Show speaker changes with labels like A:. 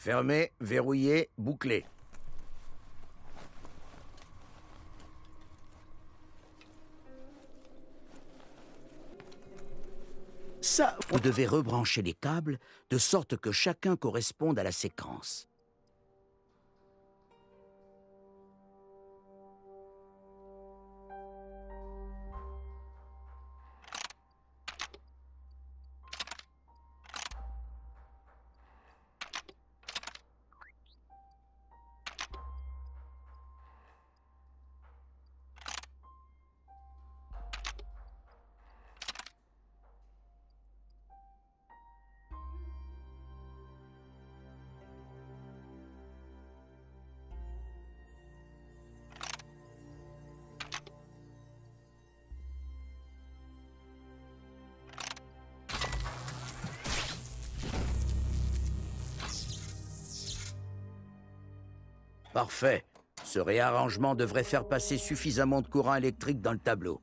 A: Fermé, verrouillé, bouclé. Ça, vous devez rebrancher les câbles de sorte que chacun corresponde à la séquence. Parfait. Ce réarrangement devrait faire passer suffisamment de courant électrique dans le tableau.